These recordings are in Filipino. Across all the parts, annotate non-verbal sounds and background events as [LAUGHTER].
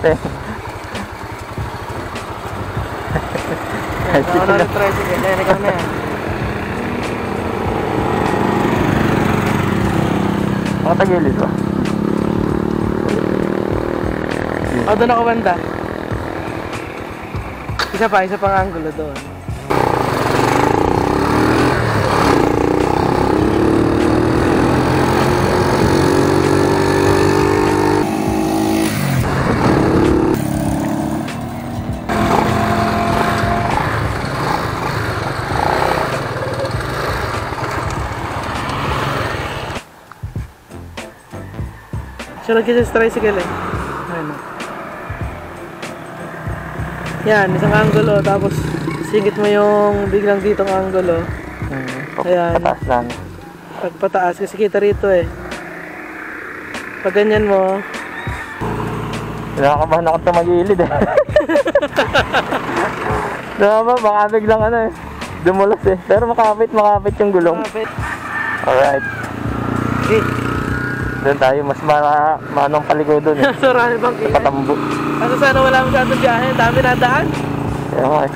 natin. Sino. na ng tricycle. Yan, ikaw na yan. Makatagilid ba? O, doon ako banda. Isa pa, isa pang angulo doon. Sunod kasi sa tricycle eh. Ayun o. Yan, isang angulo. Tapos, singit mo yung biglang ditong angulo. Hmm. Ayan. Pataas lang. Pag pataas, kasi kita rito eh. Pag ganyan mo, Nakakabahan ako tumagilid eh. [LAUGHS] Diba baka biglang ano eh. Dumulas eh. Pero makapit, makapit yung gulong. kapit. Alright. Doon tayo. Mas ma manong paligo doon eh. sorry bang kita. Patambo. Kaso sana wala masyadong biyahe, dami nadaan. Kaya nga eh.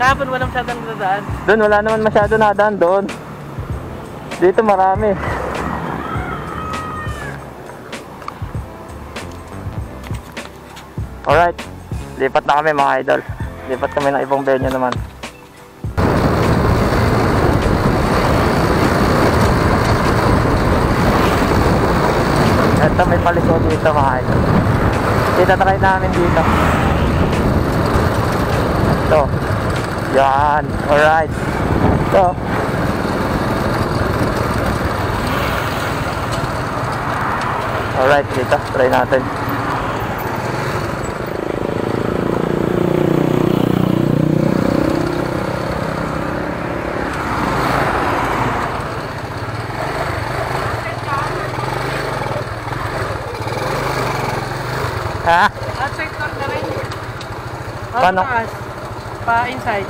Kahapon wala masyadong nadaan. Doon wala naman masyado nadaan doon. Dito marami. Alright. Lipat na kami mga idol. Lipat kami ng ibang venue naman. Ito may paliko dito mga idol. Kita try namin dito. Ito. Yan. Alright. Ito. Alright, dito. Try natin. Ha? Outside door na rin. Paano? Taas. Pa inside.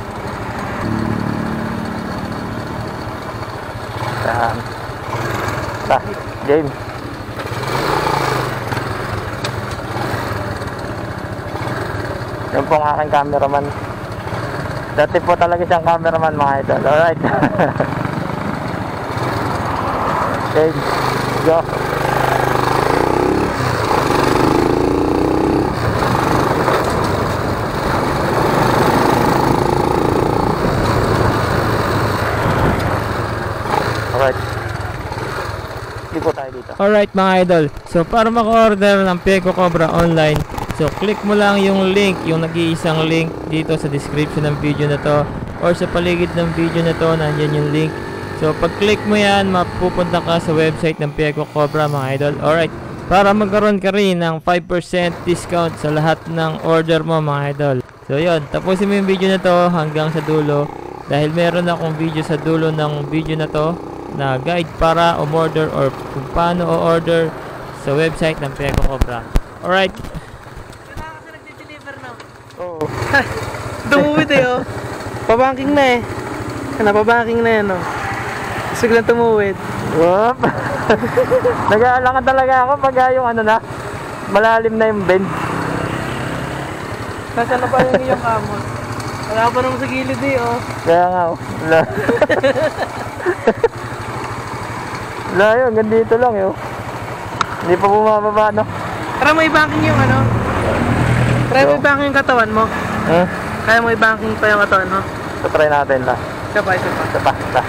Yan. Ta, game. Yan po ang aking cameraman. Dati po talaga siyang cameraman mga idol. Alright. [LAUGHS] game. Go. Alright. Hindi po tayo dito. Alright mga idol, so para maka-order ng Peko Cobra online, so click mo lang yung link, yung nag-iisang link dito sa description ng video na to or sa paligid ng video na to, nandyan yung link. So pag click mo yan, mapupunta ka sa website ng Peko Cobra mga idol. Alright, para magkaroon ka rin ng 5% discount sa lahat ng order mo mga idol. So yun, tapusin mo yung video na to hanggang sa dulo dahil meron akong video sa dulo ng video na to na guide para umorder or kung paano o-order sa website ng Peko Cobra. Alright, Wala kasi nagde-deliver na. Oo. [LAUGHS] Tumuwid eh oh. Pabanking na eh. Napabanking na yan oh. Gusto lang tumuwid. Whoop. [LAUGHS] Nag-aalangan talaga ako pag ah, yung ano na, malalim na yung bend. Nasaan na pa yung iyong kamot? Wala pa naman sa gilid eh oh. Kaya nga, oh. [LAUGHS] Yun, hanggang dito lang yun. Hindi pa bumababa, no? Tara mo i-banking yung ano. Try mo i-banking yung katawan mo. Hmm? Kaya mo i-banking pa yung katawan mo. So, try natin la. Isa pa, isa pa. Ito pa, la.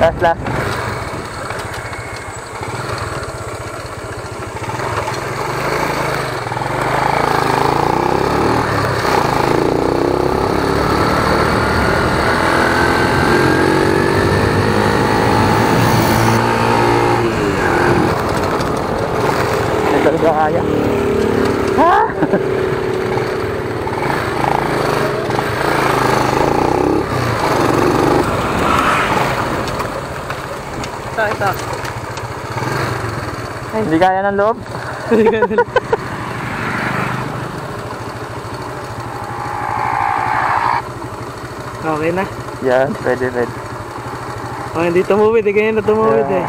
Last, last. Hindi talaga kaya. Ha? Ito, ito. Hindi kaya ng loob. Okay na. Yan, pwede, pwede. Oh, hindi tumuwid eh. Ganyan na tumuwid eh.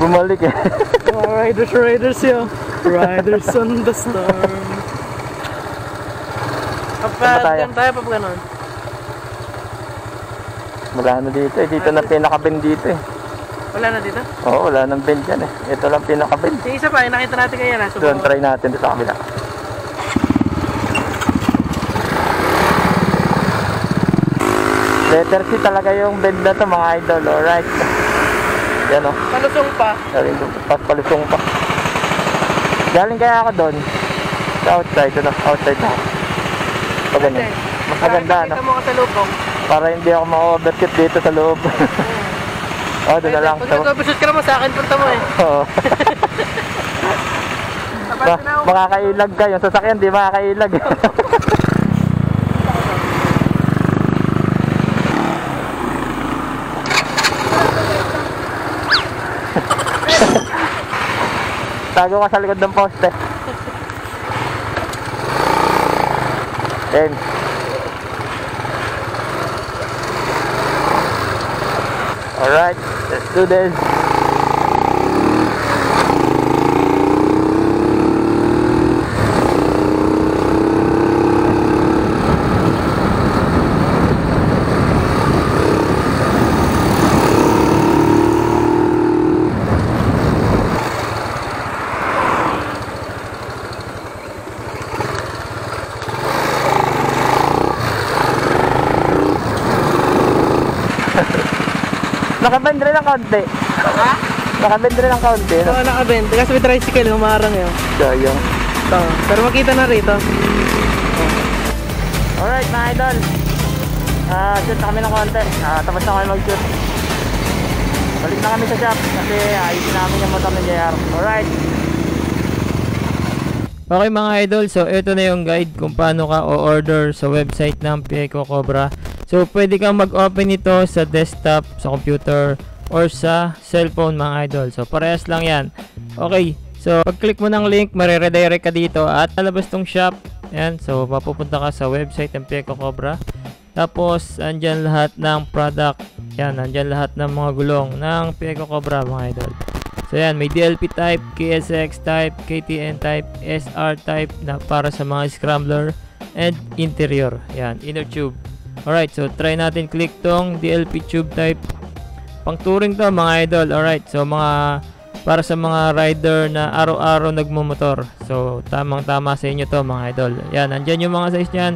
Bumalik eh. Mga riders, riders yun. Riders on the storm. Ba tayo? tayo, papa, ganun. Wala na dito eh. Dito na pinaka-bend dito eh. Wala na dito? Oo, wala nang bend yan eh. Ito lang pinaka-bend. Yung isa pa, yung nakita natin kaya na. Doon, try natin doon sa kabila. Letter C talaga yung bend na to mga idol. Alright. Yan o. Palusong pa. Galing doon. Pas palusong pa. Galing kaya ako doon. Sa outside. Doon ako. Outside ako. Pag ganyan. Mas maganda no? Kita mo ka sa lupong. Para hindi ako ma-overshoot dito sa loob. Oo, doon na lang. Pag nag-overshoot ka naman sa akin, punta mo eh. [LAUGHS] Oo. [LAUGHS] Ako. makakailag ka. Yung sasakyan, di makakailag. [LAUGHS] Tago ka sa likod ng poste. Then, Alright, let's do this. [LAUGHS] Nakabend rin ng konti. Ha? Nakabend rin ng konti. Oo, nakabend. Kasi may tricycle, humarang yun. Sayang. Ito. Pero makita na rito. Alright mga idol. Ah, shoot na kami ng konti. Ah, tapos na kami mag-shoot. Balik na kami sa shop kasi ayusin namin yung motor ni JR. Alright. Okay mga idol, so ito na yung guide kung paano ka o-order sa website ng Pieco Cobra. So pwede kang mag-open ito sa desktop, sa computer, or sa cellphone mga idol. So parehas lang yan. Okay, so pag-click mo ng link, mareredirect ka dito at lalabas tong shop. Yan, so mapupunta ka sa website ng Pieco Cobra. Tapos, andyan lahat ng product. Yan, andyan lahat ng mga gulong ng Pieco Cobra mga idol. So yan, may DLP type, KSX type, KTN type, SR type na para sa mga scrambler and interior. Yan, inner tube. Alright, so try natin click tong DLP tube type. Pang touring to mga idol. Alright, so mga para sa mga rider na araw-araw nagmumotor. So tamang tama sa inyo to mga idol. Yan, andyan yung mga size niyan.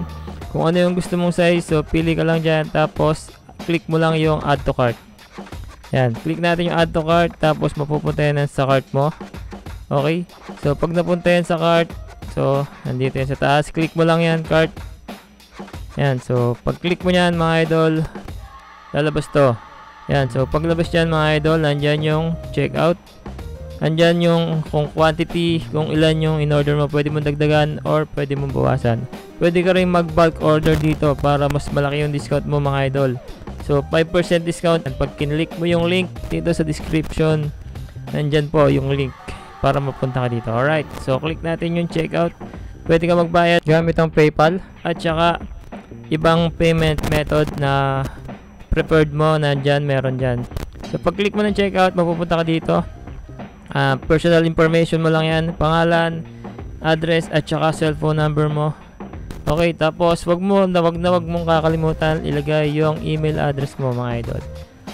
Kung ano yung gusto mong size, so pili ka lang dyan. Tapos click mo lang yung add to cart. Yan, click natin yung add to cart tapos mapupunta yan sa cart mo. Okay? So pag napunta yan sa cart, so nandito yan sa taas, click mo lang yan cart. Yan, so pag click mo yan mga idol, lalabas to. Yan, so paglabas yan mga idol, nandyan yung checkout. Andyan yung kung quantity, kung ilan yung in-order mo, pwede mong dagdagan or pwede mong bawasan. Pwede ka rin mag-bulk order dito para mas malaki yung discount mo mga idol. So 5% discount and pag kinlik mo yung link dito sa description, nandyan po yung link para mapunta ka dito. Alright, so click natin yung checkout. Pwede ka magbayad gamit ang PayPal at saka ibang payment method na preferred mo nandyan, meron dyan. So pag click mo ng checkout, mapupunta ka dito. Ah, personal information mo lang yan, pangalan, address at saka cellphone number mo. Okay, tapos wag mo na wag na wag mong kakalimutan ilagay yung email address mo mga idol.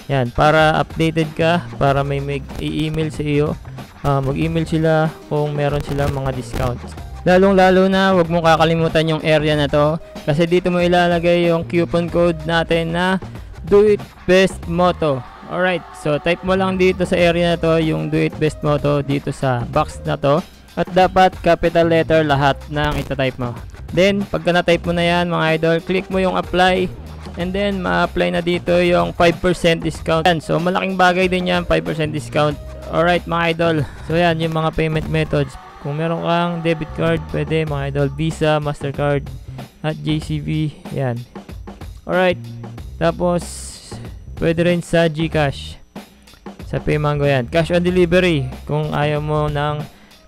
Yan, para updated ka, para may i-email sa iyo. Ah, mag-email sila kung meron silang mga discounts. Lalong lalo na wag mong kakalimutan yung area na to kasi dito mo ilalagay yung coupon code natin na Do It Best Moto. Alright, so type mo lang dito sa area na to yung Do It Best Moto dito sa box na to. At dapat capital letter lahat ng itatype mo. Then, pagka na-type mo na yan mga idol, click mo yung apply. And then, ma-apply na dito yung 5% discount. Yan, so malaking bagay din yan, 5% discount. Alright mga idol, so yan yung mga payment methods. Kung meron kang debit card, pwede mga idol, Visa, Mastercard, at JCB. Yan. Alright, tapos pwede rin sa GCash. Sa Paymango yan. Cash on delivery. Kung ayaw mo ng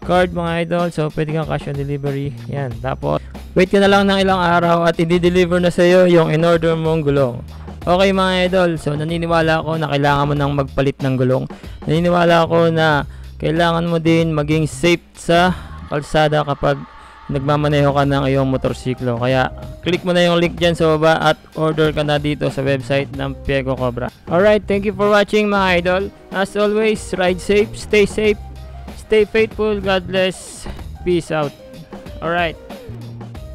card mga idol, so pwede kang cash on delivery. Yan. Tapos, wait ka na lang ng ilang araw at i-deliver na sa'yo yung in-order mong gulong. Okay mga idol, so naniniwala ako na kailangan mo nang magpalit ng gulong. Naniniwala ako na kailangan mo din maging safe sa kalsada kapag nagmamaneho ka ng iyong motorsiklo. Kaya click mo na yung link dyan sa baba at order ka na dito sa website ng Piego Cobra. Alright, thank you for watching mga idol. As always, ride safe, stay safe, stay faithful, God bless, peace out. Alright.